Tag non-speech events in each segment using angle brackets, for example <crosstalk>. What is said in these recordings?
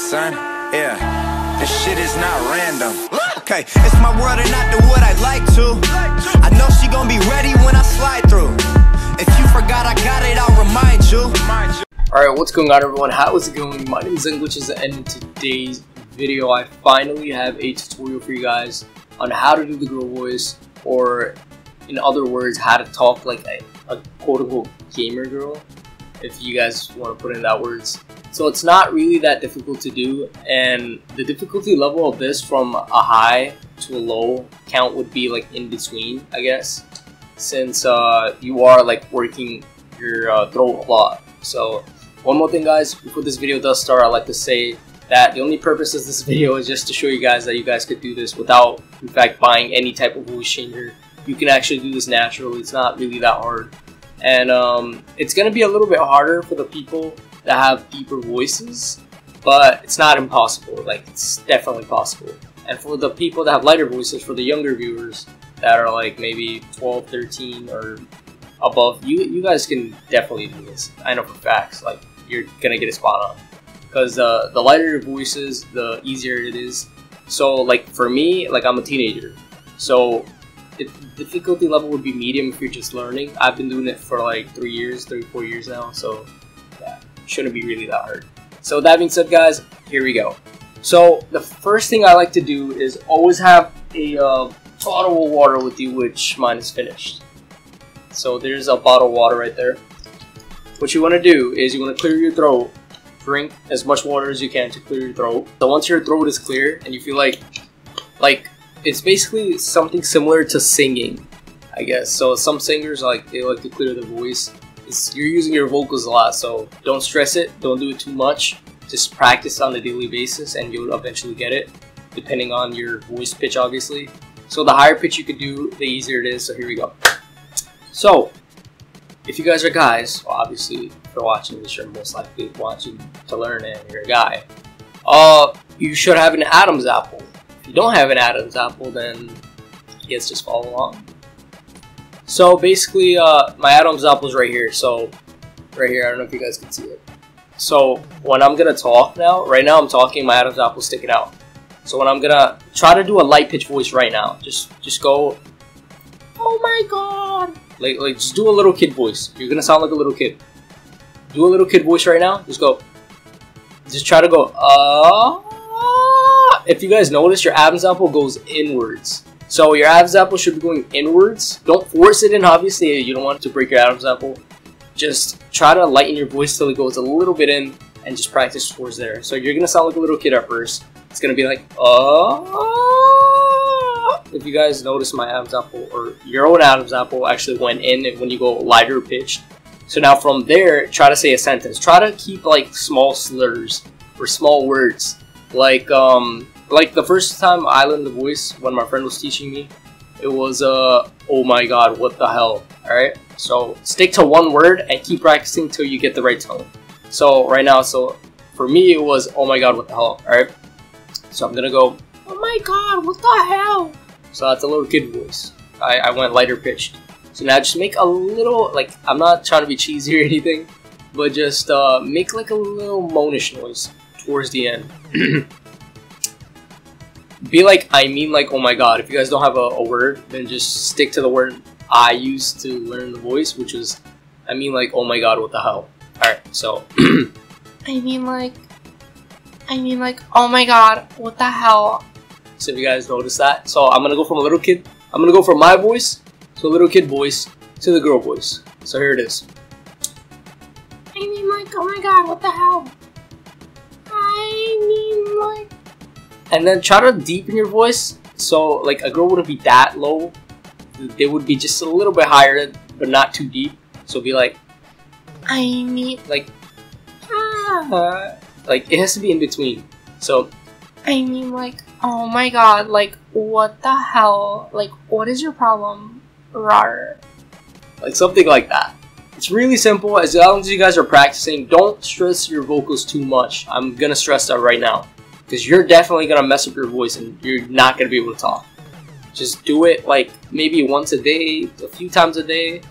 son. Yeah, this shit is not random. Okay, it's my world and not do what I like to. I know she gonna be ready when I slide through. If you forgot I got it, I'll remind you. Alright, what's going on everyone? How is it going? My name is NGlitches and in today's video I finally have a tutorial for you guys on how to do the girl voice or in other words how to talk like a, a quote-unquote gamer girl if you guys want to put in that words. So it's not really that difficult to do and the difficulty level of this from a high to a low count would be like in between I guess since uh, you are like working your uh, throat a lot. So one more thing guys, before this video does start I'd like to say that the only purpose of this <laughs> video is just to show you guys that you guys could do this without in fact buying any type of voice changer. You can actually do this naturally, it's not really that hard. And um, it's going to be a little bit harder for the people that have deeper voices, but it's not impossible. Like, it's definitely possible. And for the people that have lighter voices, for the younger viewers that are like maybe 12, 13, or above, you you guys can definitely do this. I know for facts. Like, you're gonna get a spot on. Because uh, the lighter your voices, the easier it is. So, like for me, like I'm a teenager, so it, difficulty level would be medium if you're just learning. I've been doing it for like three years, three four years now, so yeah, shouldn't be really that hard. So that being said, guys, here we go. So the first thing I like to do is always have a uh, bottle of water with you, which mine is finished. So there's a bottle of water right there. What you want to do is you want to clear your throat, drink as much water as you can to clear your throat. So once your throat is clear and you feel like, like it's basically something similar to singing, I guess. So some singers like they like to clear their voice. It's, you're using your vocals a lot, so don't stress it. Don't do it too much. Just practice on a daily basis, and you'll eventually get it, depending on your voice pitch, obviously. So the higher pitch you can do, the easier it is. So here we go. So if you guys are guys, well, obviously if you're watching this, you're most likely watching to learn, and you're a guy. Uh, you should have an Adam's apple. If you don't have an Adam's apple, then guess just follow along. So basically, uh, my Adam's apple is right here. So right here, I don't know if you guys can see it. So when I'm gonna talk now, right now I'm talking, my Adam's apple sticking out. So when I'm gonna try to do a light pitch voice right now, just just go, oh my god, like like just do a little kid voice. You're gonna sound like a little kid. Do a little kid voice right now. Just go. Just try to go. Uh, if you guys notice, your Adam's apple goes inwards. So your Adam's apple should be going inwards. Don't force it in, obviously. You don't want to break your Adam's apple. Just try to lighten your voice till it goes a little bit in and just practice towards there. So you're going to sound like a little kid at first. It's going to be like, oh. If you guys notice my Adam's apple or your own Adam's apple actually went in when you go lighter pitched. So now from there, try to say a sentence. Try to keep like small slurs or small words. Like, um, like the first time I learned the voice when my friend was teaching me, it was uh oh my god, what the hell? Alright? So stick to one word and keep practicing till you get the right tone. So right now, so for me it was oh my god, what the hell? Alright? So I'm gonna go, oh my god, what the hell? So that's a little kid voice. I, I went lighter pitched. So now just make a little like I'm not trying to be cheesy or anything, but just uh, make like a little moanish noise towards the end. <clears throat> be like I mean like oh my god. If you guys don't have a, a, word, then just stick to the word I used to learn the voice, which is I mean like oh my god, what the hell. Alright, so <clears throat> I mean like I mean like oh my god, what the hell. So if you guys notice that. So I'm gonna go from a little kid I'm gonna go from my voice to a little kid voice to the girl voice. So here it is. I mean like oh my god, what the hell? I mean like and then try to deepen your voice. So like a girl wouldn't be that low. They would be just a little bit higher but not too deep. So be like i mean like ah, like it has to be in between. So i mean like oh my god like what the hell? Like what is your problem rar? Like something like that. It's really simple. As long as you guys are practicing don't stress your vocals too much. I'm gonna stress that right now because you're definitely gonna mess up your voice and you're not gonna be able to talk. Just do it like maybe once a day, a few times a day,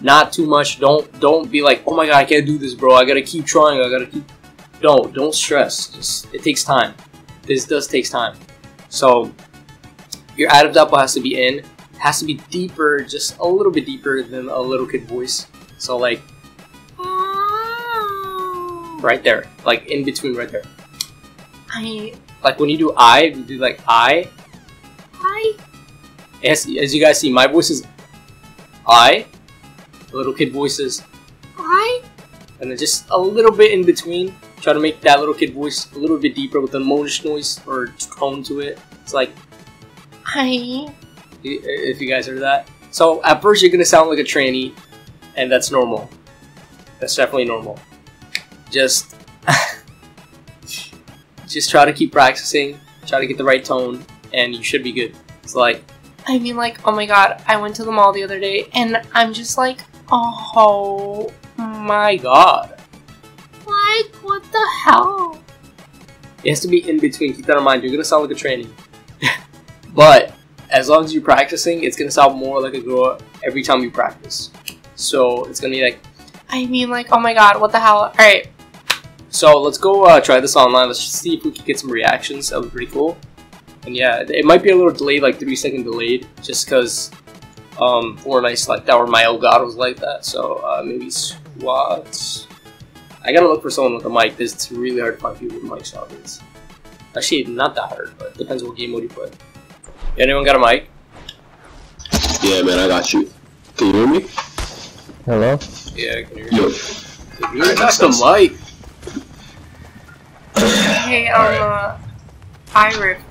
not too much. Don't don't be like, oh my god, I can't do this, bro. I gotta keep trying. I gotta keep. don't don't stress. Just it takes time. This does takes time. So your adam's apple has to be in. Has to be deeper, just a little bit deeper than a little kid voice. So like right there, like in between right there. I Like when you do I, you do like I. I As, as you guys see, my voice is I. The little kid voice is I and then just a little bit in between. Try to make that little kid voice a little bit deeper with the monish noise or tone to it. It's like I if you guys heard that. So at first you're gonna sound like a tranny, and that's normal. That's definitely normal. Just <laughs> just try to keep practicing, try to get the right tone, and you should be good. It's like I mean like oh my god, I went to the mall the other day and I'm just like oh my god. like what the hell? It has to be in between. Keep that in mind. You're gonna sound like a tranny, <laughs> but as long as you're practicing, it's gonna sound more like a girl every time you practice. So it's gonna be like I mean like oh my god, what the hell? Alright, So let's go uh, try this online. Let's just see if we can get some reactions. That would be pretty cool. And yeah, it might be a little delayed, like three second delayed, just because um, Fortnite's like that, or my Elgato's like that. So uh, maybe squats. I gotta look for someone with a mic. This it's really hard to find people with mics nowadays. Actually, not that hard, but it depends what game mode you play. Anyone got a mic? Yeah, man, I got you. Can you hear me? Hello? Yeah, I can hear you. Yo. You got the mic. Hey um uh, Iris,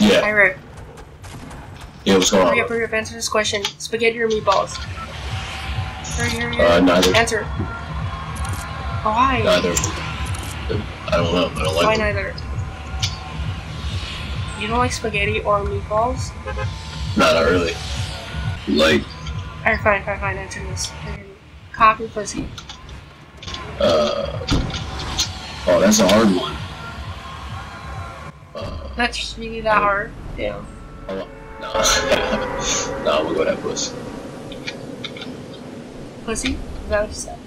Yeah. Iris, Yeah, what's going hurry up, on? hurry up, answer this question. Spaghetti or meatballs? Hurry, hurry, hurry. Uh, neither. Answer. Why? Neither. I don't know. I don't Why like them. neither? You don't like spaghetti or meatballs? Nah, not really. Like, Alright, fine, fine, fine, answer this. Cock or pussy? uh. Oh, that's a hard one. That's really that hard. Damn. no. no, I'm gonna go that puss. Pussy? Is that what you said?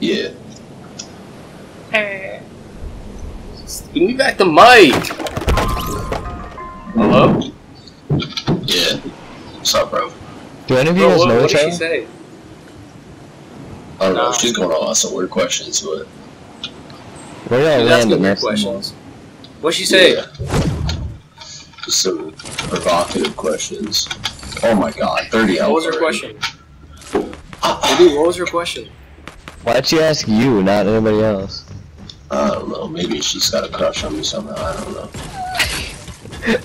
Yeah. Alright. Give me back the mic. Hello? Yeah. What's up, bro? Do any of you Bro, guys what, know what each did she say? I don't know. She's going to ask some weird questions, but. Where y'all She's land in weird next questions. What'd she say? Yeah. Just some provocative questions. Oh my god, 30 health. What was her already. question? Baby, what was her question? Why'd she ask you, not anybody else? I don't know. Maybe she's got a crush on me somehow. I don't know. <laughs>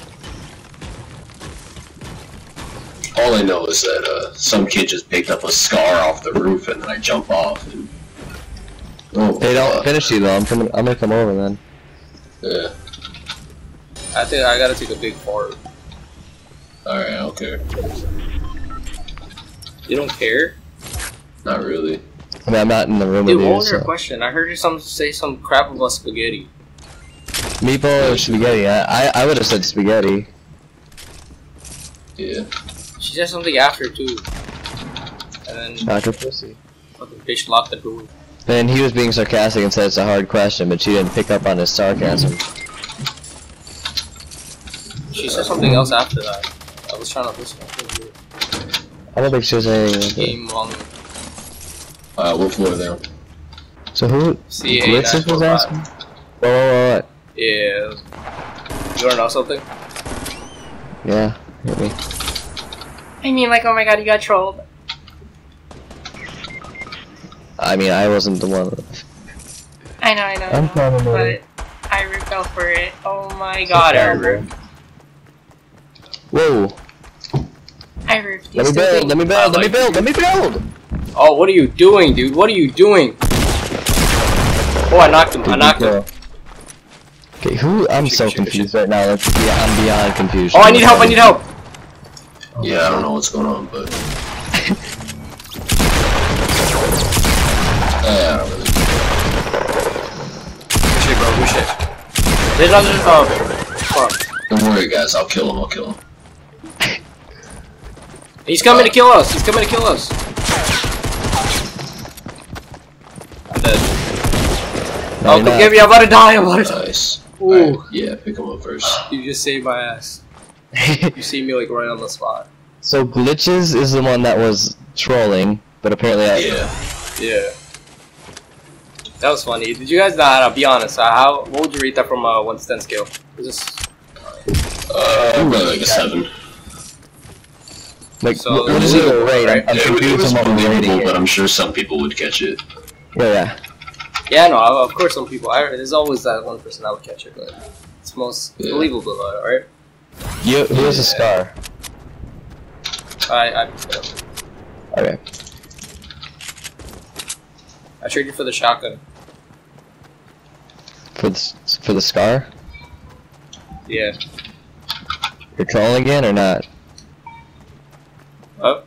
All I know is that uh, some kid just picked up a scar off the roof and then I jump off. And... Oh, Hey, don't fuck. finish you though. I'm coming. I'm gonna come over then. Yeah. I think I gotta take a big fart. Alright, I don't care. You don't care? Not really. I mean, I'm not in the room Dude, with what you. was your question? I heard you some say some crap about spaghetti. Meatball or spaghetti? I I, I would have said spaghetti. Yeah. She said something after too. And then Dr. Pussy. fucking bitch locked the door. Then he was being sarcastic and said it's a hard question, but she didn't pick up on his sarcasm. She said something else after that. I was trying to listen. I couldn't hear it. I don't think she was anything. Game long. Uh, what floor there? So who? C A Blitzes was asking. Whoa, whoa, whoa, Yeah. You wanna know something? Yeah. Hit me. I mean, like, oh my god, you got trolled. I mean, I wasn't the one. I know, I know, I I'm know. fine, but I fell for it. Oh my god, Okay. Eric. Whoa! I ripped Let me build. Let me build. Let me build. Let me build. Oh, what are you doing, dude? What are you doing? Oh, I knocked him. I knocked him. Okay, who? I'm Shit, so shit, shit. confused right now. Like, yeah, I'm beyond confused. Oh, I need help. I need help. Yeah, I don't know what's going on, but. <laughs> Yeah, I don't really. Good shit, bro. Good shit. There's other um. Fuck. Don't worry, guys. I'll kill him. I'll kill him. He's coming to kill us. He's coming to kill us. I'm dead. No, oh, you're come get me! I'm about to die. I'm about to die. Nice. Ooh, Alright, yeah, pick him up first. you just saved my ass. <laughs> You see me like right on the spot. so glitches is the one that was trolling, but apparently I, Yeah. Yeah. That was funny. Did you guys uh, be honest? Uh, how what would you rate that from a one to ten scale? Is this Uh, probably like a seven. Like So, what what is believable, rate? right? I'm, I'm it, it was on rating believable, but I'm sure some people would catch it. Yeah, yeah. Yeah, no, of course some people. I, there's always that one person that would catch it, but it's most Yeah. believable, though, right? You, who has a scar? I, I, Okay. I traded for the shotgun. For the, for the scar? Yeah. You're trolling again or not? Oh.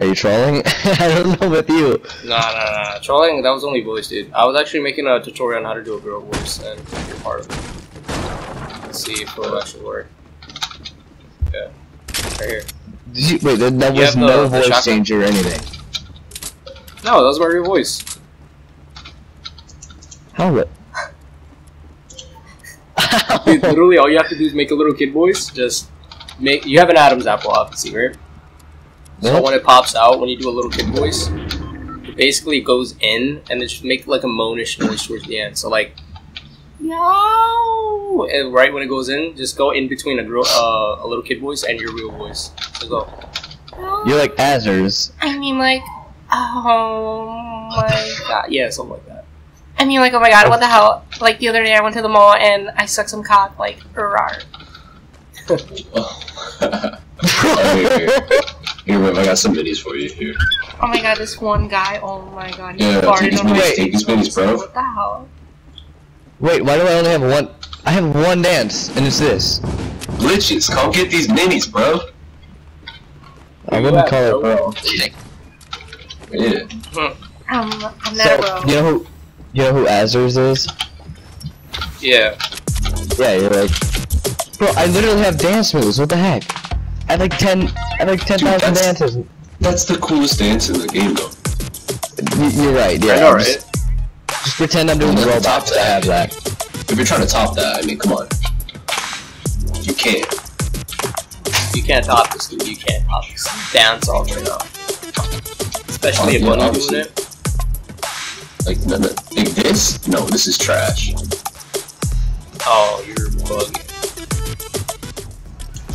Are you trolling? <laughs> I don't know with you. Nah, nah, nah. Trolling, that was only voice, dude. I was actually making a tutorial on how to do a girl voice, and you're part of it. Let's see if it'll actually work. Yeah. Right here. Did you, wait, there, You was the- no voice shotgun? change or anything. No, that was my real voice. How? the- Dude, <laughs> literally, all you have to do is make a little kid voice. Just make. You have an Adam's apple, obviously, right? So when it pops out, when you do a little kid voice, it basically goes in and then just make like a moanish noise towards the end. So like, no, and right when it goes in, just go in between a girl, uh, a little kid voice and your real voice. So go. You're like Azers. I mean, like, oh my god. <laughs> Yeah, something like that. I mean, like, oh my god, what the hell? Like, the other day I went to the mall and I sucked some cock, like, rar. <laughs> Here, here. Here, Rev, I got some minis for you. Here. Oh my god, this one guy, oh my god, he Yeah, take farted his on my minis, face. take his minis, bro. What the hell? Wait, why do I only have one? I have one dance, and it's this. Glitches, come get these minis, bro. I you wouldn't call it bro? bro. Yeah. Um, I'm So, not a bro. you know who? You know who Azers is? Yeah. Yeah, you're like, bro. I literally have dance moves. What the heck? I like ten. I have like ten Dude, that's- dances. That's the coolest dance in the game, though. You're right. Yeah. I know, just, right? just pretend I'm doing the Let me robot top to have that. If you're trying to top that, I mean, come on. You can't. You can't top this, dude. You can't top this dance off right now. Especially if Oh, yeah, one doing obviously. it. Like, no, no, like this? No, this is trash. Oh, you're bugging.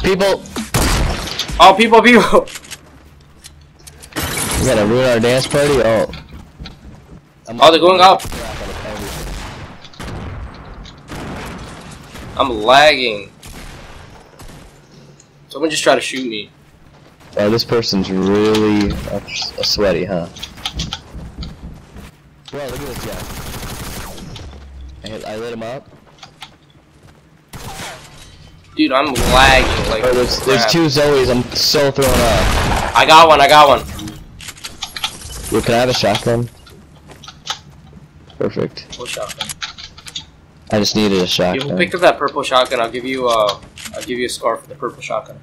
People, Oh, people, people. you gotta ruin our dance party. Oh. I'm Oh, they're going up. I'm lagging. Someone just tried to shoot me. Oh, this person's really sweaty, huh? Bro, look at this guy. I, hit, I lit him up. Dude, I'm lagging like there's, there's two Zoes. I'm so thrown off. I got one, I got one. Wait, can I have a shotgun? Perfect. What shotgun? I just needed a Yo, who shotgun. picked up that purple shotgun? I'll give you uh I'll give you a scar for the purple shotgun.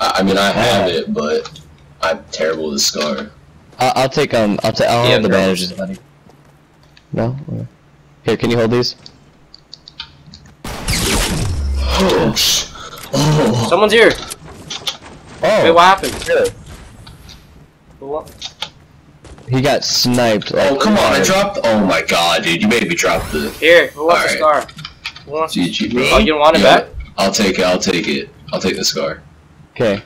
I, I mean, I have it, but I'm terrible with Scar. I'll, I'll take um. I'll take. I'll Yeah, hold the they're bandages, buddy. No. Here, can you hold these? Oh, sh- oh. Someone's here! Oh. Wait, what happened? Really? What? He got sniped. Like, Oh, come on, I dropped. Oh my god, dude, you made me drop the. Here, who wants a Alright. scar? Who wants GG, bro. Oh, you don't want it Yeah, back? I'll take it, I'll take it. I'll take the Scar. Okay.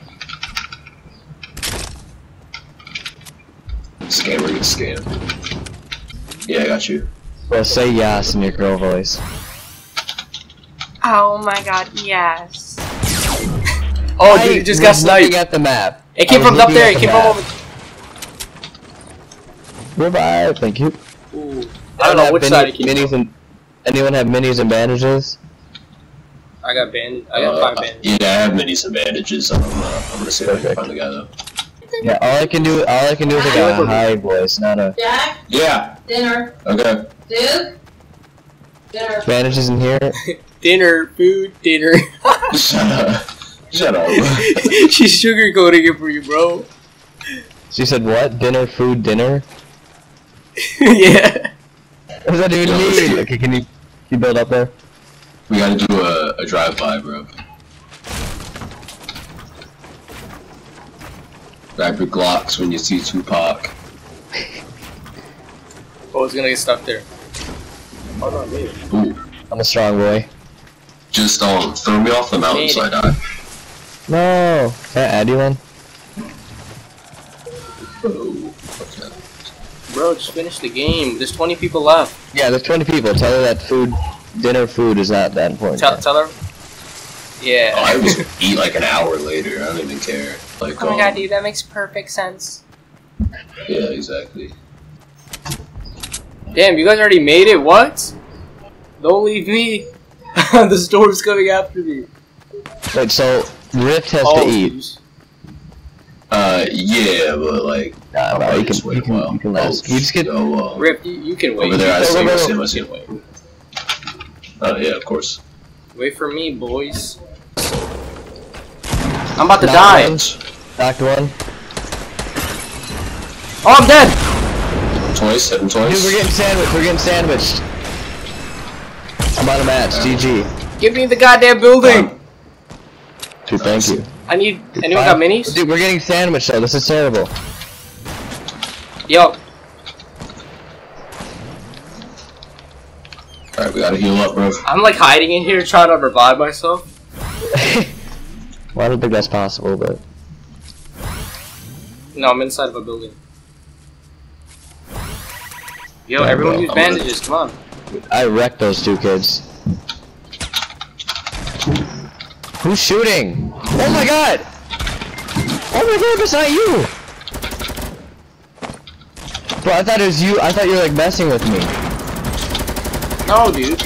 Scammer gets scammed. Yeah, I got you. Well, say yes in your girl voice. Oh my god, yes. Oh, I dude, you just got was sniped. at the map. It came from up there, at it came map. from over Revive. Thank you. Ooh. I don't know which side it came minis and anyone have minis and bandages? I got banded. I got Uh, five banded. Yeah, I have minis and bandages. I'm, uh, I'm gonna see if I can find the guy though. Yeah. All I can do. All I can do is like I feel like a we're- high voice, not a Jack, Yeah. dinner. Okay. Duke, dinner. bandages in here. <laughs> Dinner, food, dinner. Shut <laughs> <laughs> up. Shut up. <laughs> She's sugarcoating it for you, bro. She said what? Dinner, food, dinner. <laughs> yeah. What does that even Yo, mean? Okay, can you, can you build up there? We gotta do a, a drive-by, bro. Grab your Glocks when you see Tupac. <laughs> Oh, it's gonna get stuck there. Ooh. I'm a strong boy. Just um, throw me off the mountain so I die. No! Can I add you one? Oh. Bro, just finish the game. There's 20 people left. Yeah, there's 20 people. Tell her that food, dinner food is not that important. Tell, tell her. Yeah. Oh, I was <laughs> gonna eat like an hour later. I don't even care. Like, Oh my um, god, dude, that makes perfect sense. yeah, exactly. Damn, you guys already made it? What? Don't leave me. <laughs> the storm's coming after me. Wait, so Rift has Oh, to eat. jeez. Uh, yeah, but like, Nah, I'll no, you can, wait you a can, while. you can last. Oh, we just get. go, uh, Rip, you, you can wait. over there. I see, go, I see, I see. Wait. Oh yeah, of course. Wait for me, boys. I'm about to Knocked die. one, Knocked one. Oh, I'm dead. Twice, hit him Dude, twice. we're getting sandwiched. We're getting sandwiched. I'm on a match. GG. Give me the goddamn building. Dude, thank you. I need. Anyone got minis? Dude, we're getting sandwiched though. This is terrible. Yo, Alright, we gotta heal up, bro. I'm like hiding in here trying to revive myself. <laughs> well, I don't think that's possible, but No, I'm inside of a building. Yo, Yeah, everyone bro, use I'm gonna- bandages. Come on. I wrecked those two kids. Who's shooting? Oh my god! Oh my god, it's not you! Bro, I thought it was you. I thought you were like messing with me. No, dude.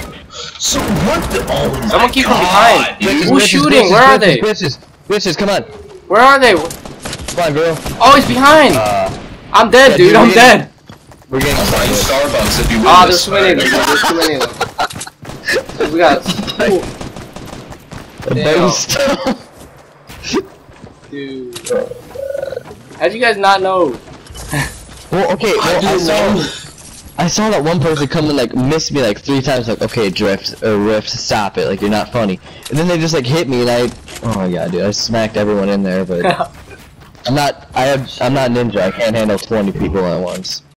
So what the? Oh my Someone keep from God, behind. dude. Who's shooting? Where are they? Glitches, glitches, come on. Where are they? Come on, girl. Oh, he's behind. Uh, I'm dead, yeah, dude. dude, I'm we- dead. we're getting I'll buy. Starbucks if you win Ah, this. there's too many of them. There's too many of them. We got. <laughs> Ooh, The boost. dude. How'd you guys not know? <laughs> well, okay, I well, I didn't saw, know. I saw that one person come and like miss me like three times. Like, okay, drift or rift, stop it. Like, you're not funny. And then they just like hit me, and I, oh my god, dude, I smacked everyone in there. But <laughs> I'm not, I have, I'm not ninja. I can't handle 20 people at once.